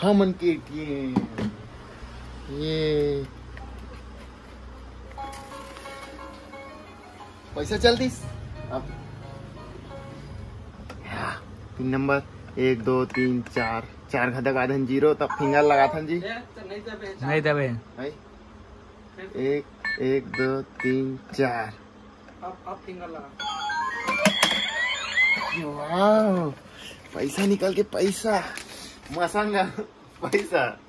हमन के एटीएम ये। पैसा चल दिस। अब। पिन नंबर एक दो तीन चार। चार घटक आधन ज़ीरो तब फिंगर लगा था जी। नहीं दबे। एक एक दो तीन चार। वाह पैसा निकल के पैसा। マサンガファイザー